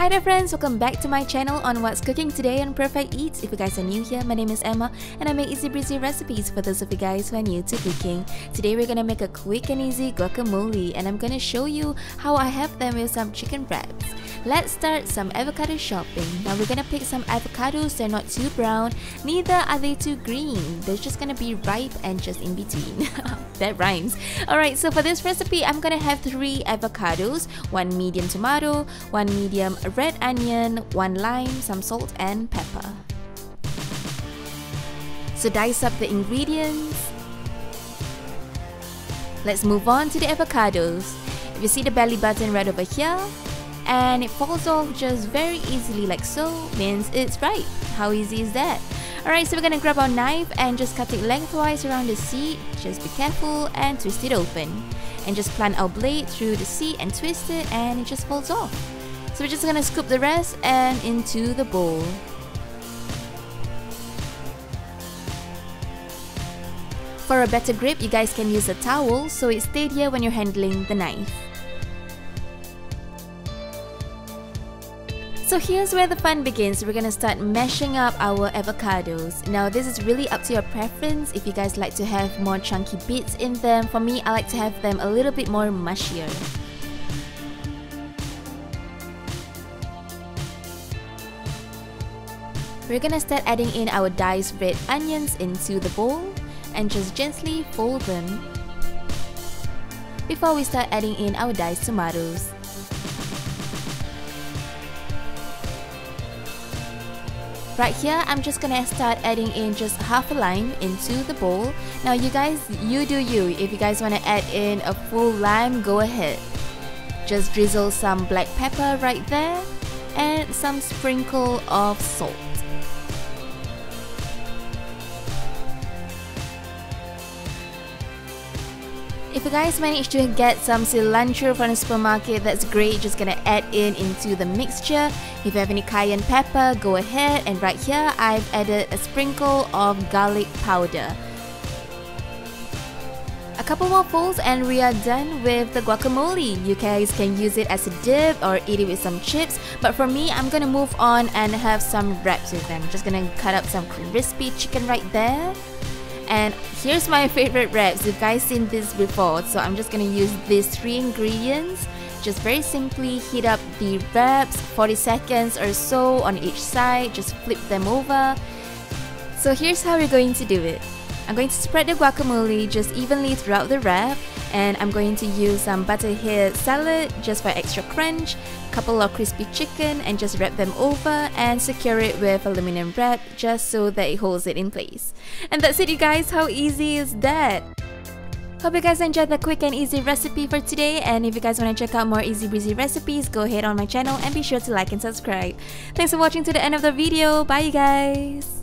Hi there friends, welcome back to my channel on What's Cooking Today on Perfiq Eats. If you guys are new here, my name is Emma and I make easy breezy recipes for those of you guys who are new to cooking. Today we're gonna make a quick and easy guacamole and I'm gonna show you how I have them with some chicken wraps. Let's start some avocado shopping. Now we're gonna pick some avocados, they're not too brown, neither are they too green. They're just gonna be ripe and just in between. that rhymes. Alright, so for this recipe, I'm gonna have three avocados, one medium tomato, one medium red onion, one lime, some salt and pepper. So dice up the ingredients. Let's move on to the avocados. If you see the belly button right over here, and it falls off just very easily like so means it's ripe. How easy is that? Alright, so we're gonna grab our knife and just cut it lengthwise around the seed. Just be careful and twist it open. And just plant our blade through the seed and twist it and it just falls off. So we're just gonna scoop the rest and into the bowl. For a better grip, you guys can use a towel so it's steadier when you're handling the knife. So here's where the fun begins. We're gonna start mashing up our avocados. Now this is really up to your preference if you guys like to have more chunky bits in them. For me, I like to have them a little bit more mushier. We're gonna start adding in our diced red onions into the bowl and just gently fold them before we start adding in our diced tomatoes. Right here, I'm just gonna start adding in just half a lime into the bowl. Now you guys, you do you. If you guys wanna add in a full lime, go ahead. Just drizzle some black pepper right there and some sprinkle of salt. If you guys manage to get some cilantro from the supermarket, that's great. Just gonna add in into the mixture. If you have any cayenne pepper, go ahead. And right here, I've added a sprinkle of garlic powder. A couple more folds and we are done with the guacamole. You guys can use it as a dip or eat it with some chips. But for me, I'm gonna move on and have some wraps with them. Just gonna cut up some crispy chicken right there. And here's my favorite wraps. You guys seen this before, so I'm just gonna use these three ingredients. Just very simply heat up the wraps 40 seconds or so on each side. Just flip them over. So here's how we're going to do it. I'm going to spread the guacamole just evenly throughout the wrap and I'm going to use some butterhead salad just for extra crunch, couple of crispy chicken and just wrap them over and secure it with aluminum wrap just so that it holds it in place. And that's it you guys, how easy is that? Hope you guys enjoyed the quick and easy recipe for today and if you guys want to check out more easy breezy recipes, go ahead on my channel and be sure to like and subscribe. Thanks for watching to the end of the video, bye you guys!